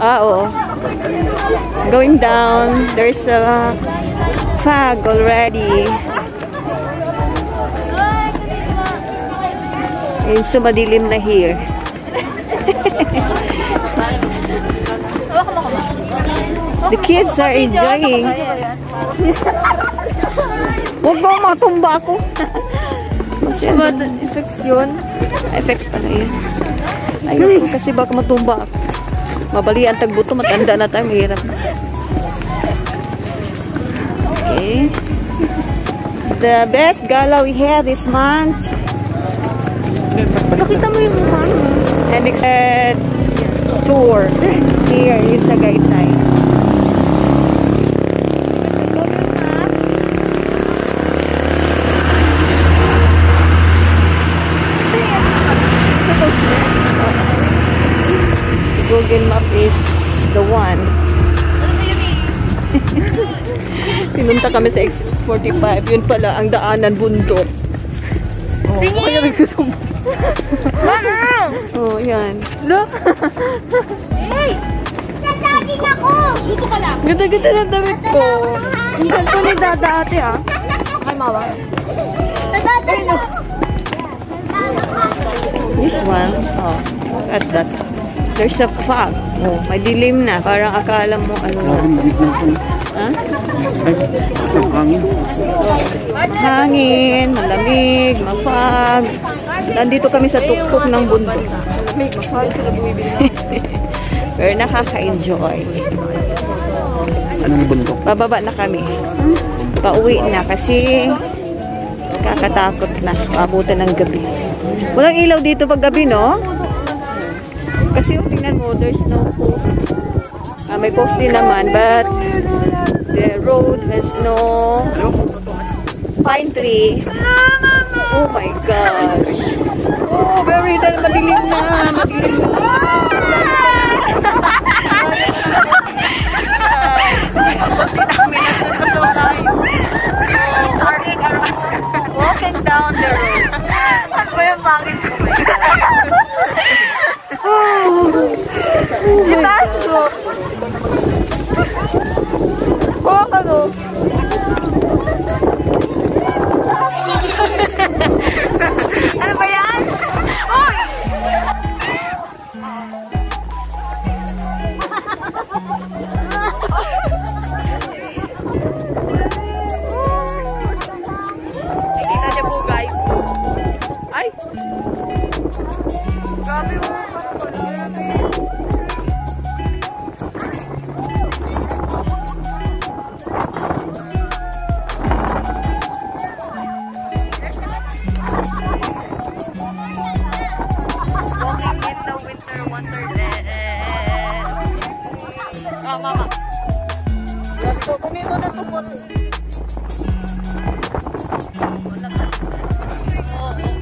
Ah, oo. Going down. There's a fog already. Yung sumadilim na here. The kids are enjoying. Huwag ko matumba ako. But, effects yun. Effects pala yun. Ayun, kasi baka matumba ako. Mabali ang tagbuto, matanda na tayo, mahirap na. Okay. The best gala we had this month. Nakita mo yung mukha. And except tour here in Tagaytay. Google Map is the one. Pinunta kami sa X45. Yun pala, ang daanan bundok. Oh, kaya nagsusumbo. Oh, yan. Look! Hey! Sasaging ako! Luto ka lang. Ganda-ganda ng damit ko. Ang ganda ni Dada ate ah. Ay, mawa. Sasaging ako! This one, oh, at that. There's a fog. Oh, may dilim na. Parang akala mo ano na. Ha? Hangin, malamig, mapag. Nandito kami sa tuktok ng bundok. Pero nakaka-enjoy. Anong bundok? Bababa na kami. Pauwi na kasi kakatakot na. Pabutan ng gabi. Walang ilaw dito pag gabi, no? Kasi yung tingnan mo, there's no post. Ah, may post din naman, but the road has no pine tree. Oh my gosh. Oh, very dal madilim na. Madilim na. Walking down the road. Ano ba yung bakit? Gitaso! Oh, ano? ano winter wonderland. Ah, mama. Grabe ko. Kunin mo na tupot. Oo.